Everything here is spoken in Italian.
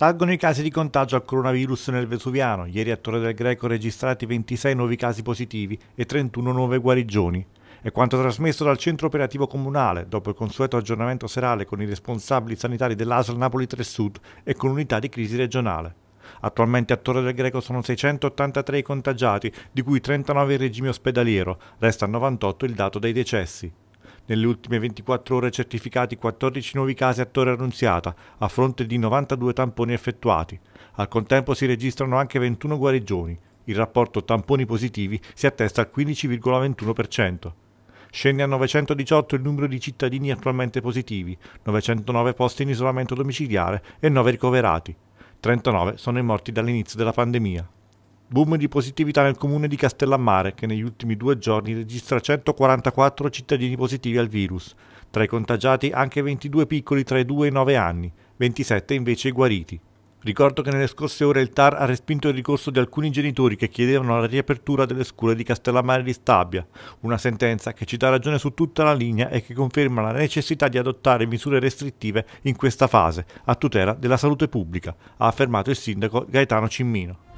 Salgono i casi di contagio al coronavirus nel Vesuviano. Ieri a Torre del Greco registrati 26 nuovi casi positivi e 31 nuove guarigioni. È quanto trasmesso dal centro operativo comunale dopo il consueto aggiornamento serale con i responsabili sanitari dell'ASL Napoli 3 Sud e con l'unità di crisi regionale. Attualmente a Torre del Greco sono 683 i contagiati, di cui 39 in regime ospedaliero, resta a 98 il dato dei decessi. Nelle ultime 24 ore certificati 14 nuovi casi a Torre Annunziata, a fronte di 92 tamponi effettuati. Al contempo si registrano anche 21 guarigioni. Il rapporto tamponi positivi si attesta al 15,21%. Scende a 918 il numero di cittadini attualmente positivi, 909 posti in isolamento domiciliare e 9 ricoverati. 39 sono i morti dall'inizio della pandemia. Boom di positività nel comune di Castellammare, che negli ultimi due giorni registra 144 cittadini positivi al virus. Tra i contagiati anche 22 piccoli tra i 2 e i 9 anni, 27 invece guariti. Ricordo che nelle scorse ore il TAR ha respinto il ricorso di alcuni genitori che chiedevano la riapertura delle scuole di Castellammare di Stabia, una sentenza che ci dà ragione su tutta la linea e che conferma la necessità di adottare misure restrittive in questa fase, a tutela della salute pubblica, ha affermato il sindaco Gaetano Cimmino.